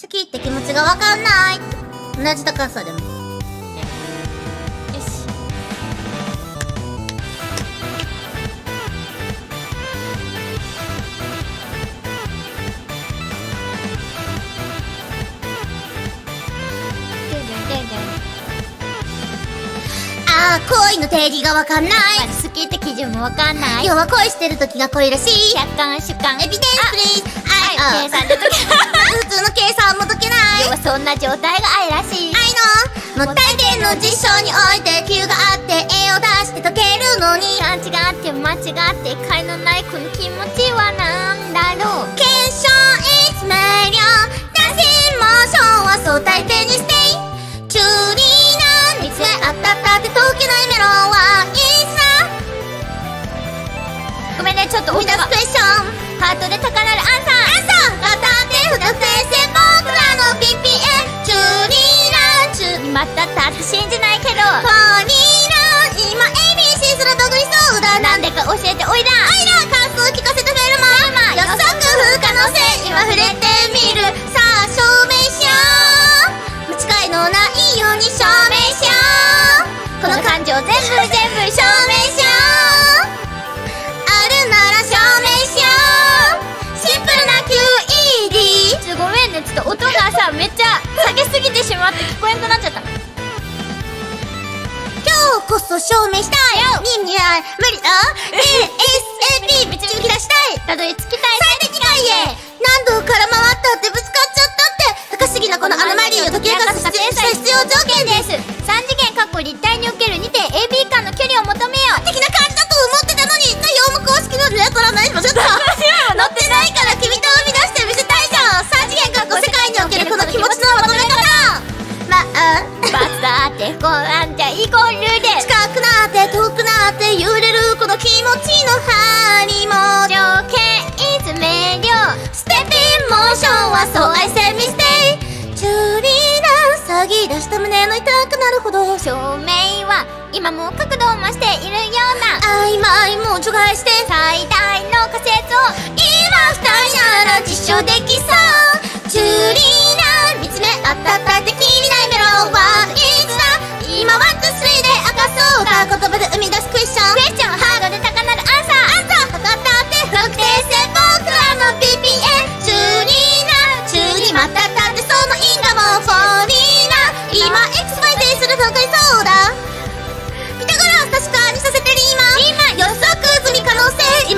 好きって気持ちがわかんない。同じ高さでも。よし。あー恋の定義がわかんない。好きって基準もわかんない。要は恋してる時が恋らしい。客観主観。エビデンスプリーズはい計算の計算はそんな状態が愛らしい。愛のもう大抵の実証において Q があって絵を出して解けるのに。勘違って間違って解のないこの気持ちはなんだろう。検証 is 明瞭男性モーションは相対性にしてチューリーな見つめあったったって解けないメロンはいいさ。ごめんねちょっと生み出す音がクエスチョン。ハートで高鳴るアンサー。アンサー。片手札先生こそ証明したい。耳は無理だ。ASAP ぶち抜き出したい。たどり着きたい。最適解へ。何度から回ったってぶつかっちゃったって。高すぎなこのアノマリーを解き明かす必要必要条件です。3次元かっこ立体における2点あバツだってこうなんじゃイコールで近くなって遠くなって揺れるこの気持ちの針も条件いつ明瞭。ステッピンモーションはそう愛せミステイ。チューリーな詐欺出した胸の痛くなるほど。証明は今も角度を増しているような曖昧も除外して最大の仮説を。今二人なら実証できそう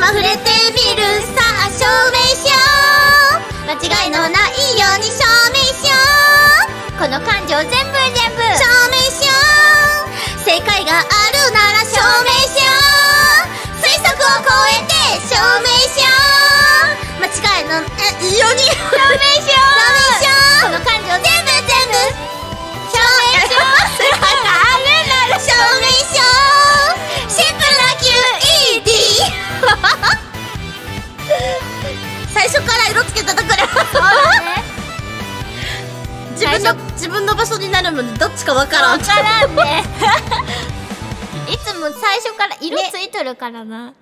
ま触れてみるさあ証明しよう間違いのないように証明しようこの感情全部全部証明しよう正解があるなら証明しよう推測を超えて証明。自分の場所になるまでどっちかわからん。わからんね。いつも最初から色ついとるからな、